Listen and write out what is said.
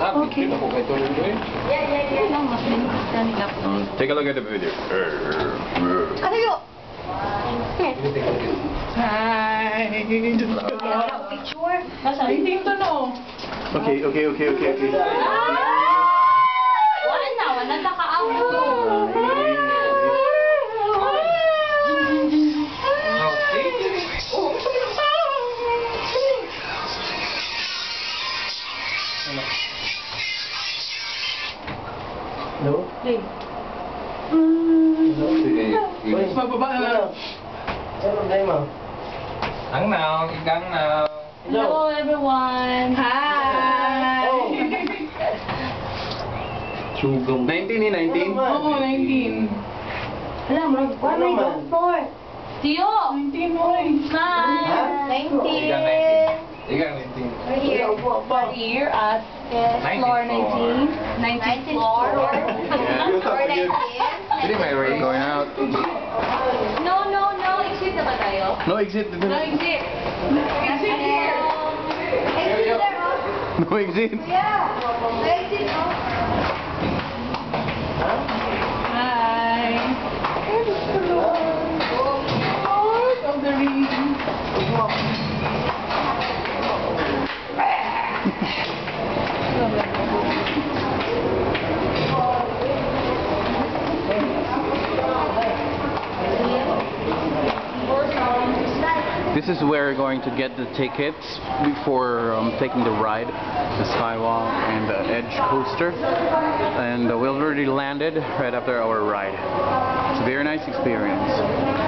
Okay. Stand up. Um, take a look at the video. Katayo! Hi. Picture. Hindi ito no. Okay, okay, okay, okay, okay. Wala na, wala na Hello? Đi. Hello? Đi. Ôi, bye bye bye. Chắc làm đây mà. Thắng nào, cái cắn nào. Hello. Hello everyone. Hi. Oh. Chugum. 19 in 19. Oh, 19. Alam mo, 1, 2, 4. Tio! 19 mo eh. Nine. Nineteen. Oy. Hi! Ha? 19. Igang 19. Igang 19. We're here. We're here at yes, floor 19. 19th floor. Floor 19. Hindi may We're race. going out. No, no, no. Exit na ba tayo? No exit. No exit. Exit here. Exit there, oh. No exit. Yeah. No exit, This is where we're going to get the tickets before um, taking the ride, the Skywalk and the Edge coaster. And uh, we already landed right after our ride. It's a very nice experience.